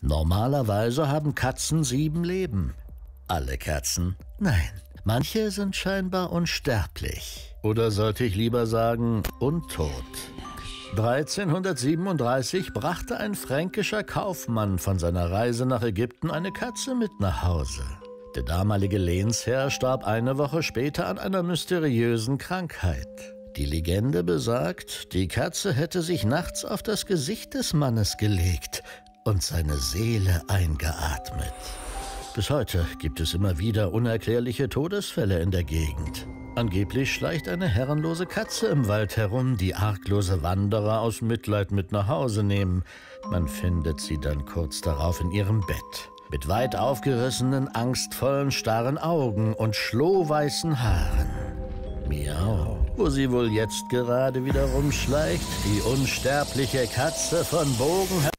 Normalerweise haben Katzen sieben Leben. Alle Katzen? Nein. Manche sind scheinbar unsterblich. Oder sollte ich lieber sagen, untot. 1337 brachte ein fränkischer Kaufmann von seiner Reise nach Ägypten eine Katze mit nach Hause. Der damalige Lehnsherr starb eine Woche später an einer mysteriösen Krankheit. Die Legende besagt, die Katze hätte sich nachts auf das Gesicht des Mannes gelegt und seine Seele eingeatmet. Bis heute gibt es immer wieder unerklärliche Todesfälle in der Gegend. Angeblich schleicht eine herrenlose Katze im Wald herum, die arglose Wanderer aus Mitleid mit nach Hause nehmen. Man findet sie dann kurz darauf in ihrem Bett. Mit weit aufgerissenen, angstvollen, starren Augen und schlohweißen Haaren. Miau. Wo sie wohl jetzt gerade wieder rumschleicht? Die unsterbliche Katze von Bogen.